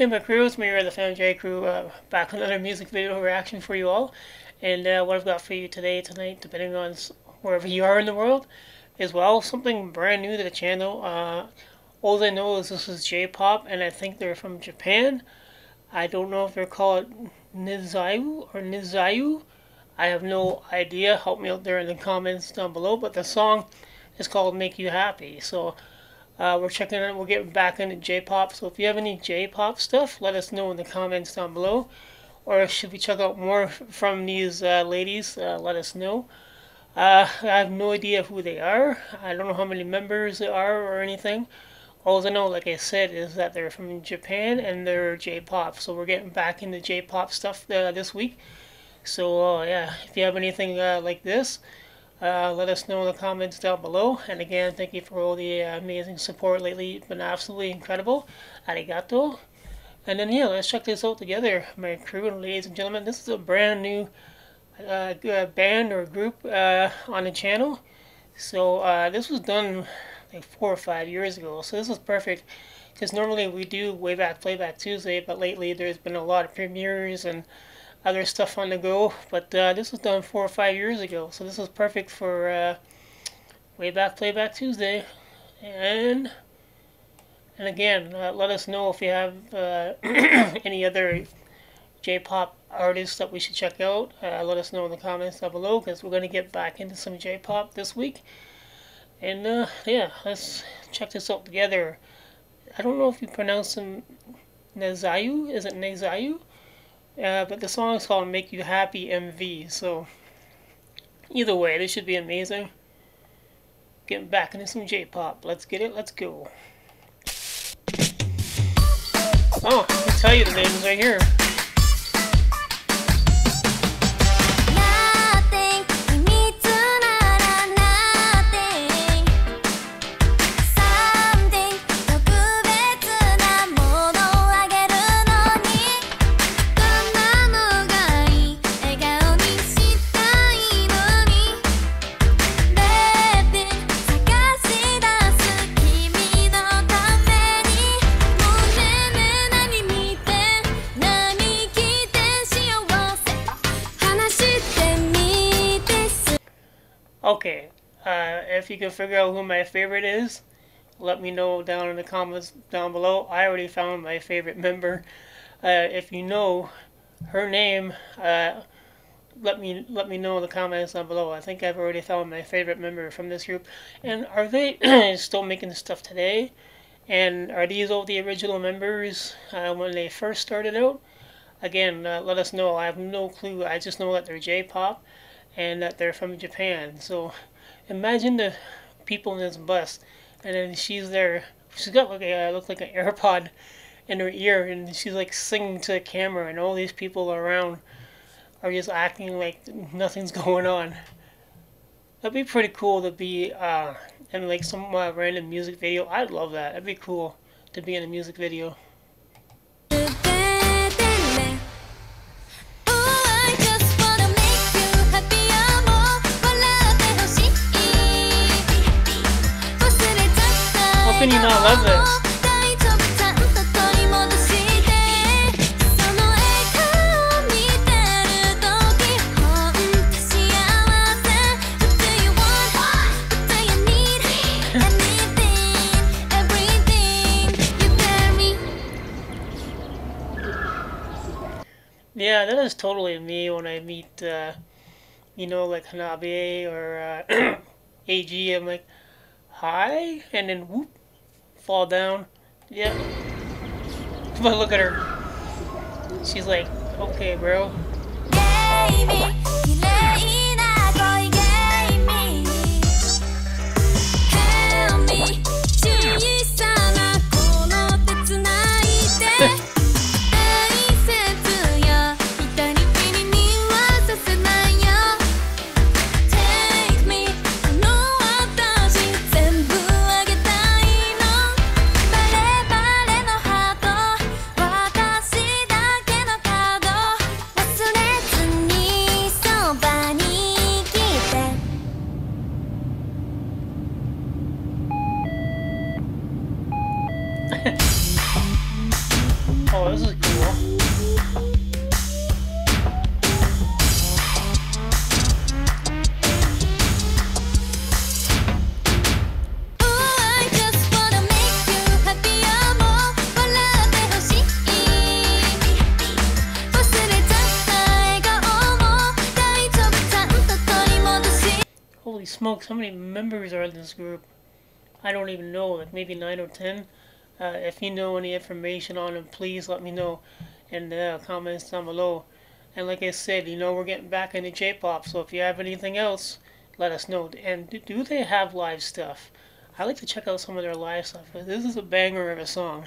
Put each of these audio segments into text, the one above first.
Hey my crew, it's me, the Fam Jay crew, uh, back with another music video reaction for you all. And uh, what I've got for you today, tonight, depending on wherever you are in the world, is well, something brand new to the channel. Uh, all I know is this is J-pop, and I think they're from Japan. I don't know if they're called Nizayu or Nizayu. I have no idea. Help me out there in the comments down below. But the song is called Make You Happy. So uh, we're checking it. We're getting back into J-pop. So if you have any J-pop stuff, let us know in the comments down below. Or should we check out more from these uh, ladies? Uh, let us know. Uh, I have no idea who they are. I don't know how many members there are or anything. All I know, like I said, is that they're from Japan and they're J-pop. So we're getting back into J-pop stuff uh, this week. So uh, yeah, if you have anything like this, uh, let us know in the comments down below. And again, thank you for all the uh, amazing support lately. It's been absolutely incredible. Arigato. And then, yeah, let's check this out together, my crew and ladies and gentlemen. This is a brand new uh, band or group uh, on the channel. So uh, this was done like four or five years ago. So this is perfect because normally we do way back playback Tuesday, but lately there's been a lot of premieres and other stuff on the go. But uh, this was done four or five years ago, so this is perfect for uh, way back playback Tuesday. And and again, uh, let us know if you have uh, any other J-pop artists that we should check out. Uh, let us know in the comments down below because we're going to get back into some J-pop this week. And uh, yeah, let's check this out together. I don't know if you pronounce them Nezayu. Is it Nezayu? Uh, but the song is called Make You Happy MV, so either way, this should be amazing. Getting back into some J-pop. Let's get it, let's go. Oh, I can tell you the names right here. Okay, uh, if you can figure out who my favorite is, let me know down in the comments down below. I already found my favorite member. Uh, if you know her name, uh, let me let me know in the comments down below. I think I've already found my favorite member from this group. And are they still making stuff today? And are these all the original members uh, when they first started out? Again, uh, let us know. I have no clue. I just know that they're J-pop and that they're from Japan. So imagine the people in this bus, and then she's there. She's got like a uh, look like an AirPod in her ear, and she's like singing to the camera, and all these people around are just acting like nothing's going on. That'd be pretty cool to be uh, in like some uh, random music video. I'd love that. That'd be cool to be in a music video. Love this? Yeah, that is totally me when I meet, uh, you know, like Hanabe or uh, AG. I'm like, hi, and then whoop, fall down. Yep. But look at her. She's like, okay, bro. oh, this is cool. Holy smokes, how many members are in this group? I don't even know, like maybe 9 or 10? Uh, if you know any information on them, please let me know in the comments down below. And like I said, you know, we're getting back into J-pop, so if you have anything else, let us know. And do they have live stuff? I like to check out some of their live stuff. This is a banger of a song.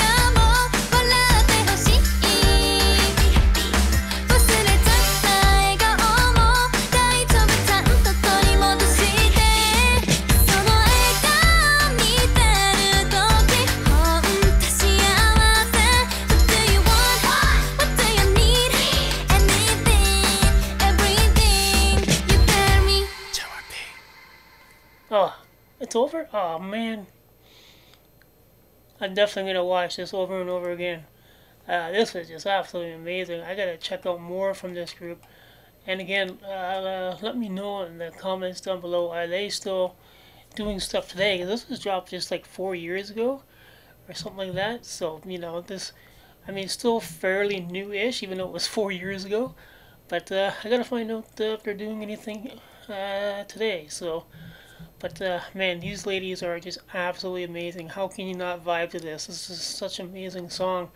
it's over? Oh, man. I'm definitely to watch this over and over again. Uh, this was just absolutely amazing. I got to check out more from this group. And again, uh, uh, let me know in the comments down below. Are they still doing stuff today? This was dropped just like four years ago or something like that. So, you know, this, I mean, still fairly new-ish, even though it was four years ago. But uh, I got to find out if they're doing anything uh, today. So, but uh, man, these ladies are just absolutely amazing. How can you not vibe to this? This is such an amazing song.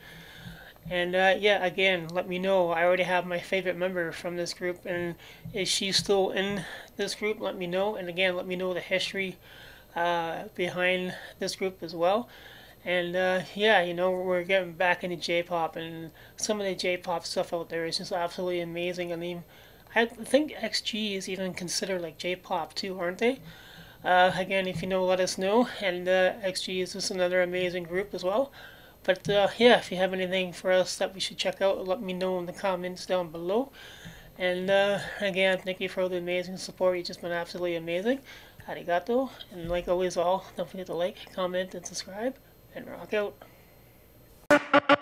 And uh, yeah, again, let me know. I already have my favorite member from this group, and is she still in this group? Let me know. And again, let me know the history uh, behind this group as well. And uh, yeah, you know, we're getting back into J-pop, and some of the J-pop stuff out there is just absolutely amazing. I mean, I think XG is even considered like J-pop too, aren't they? Uh, again, if you know, let us know. And uh, XG is just another amazing group as well. But uh, yeah, if you have anything for us that we should check out, let me know in the comments down below. And uh, again, thank you for all the amazing support. You've just been absolutely amazing. Arigato. And like always, all, don't forget to like, comment, and subscribe. And rock out.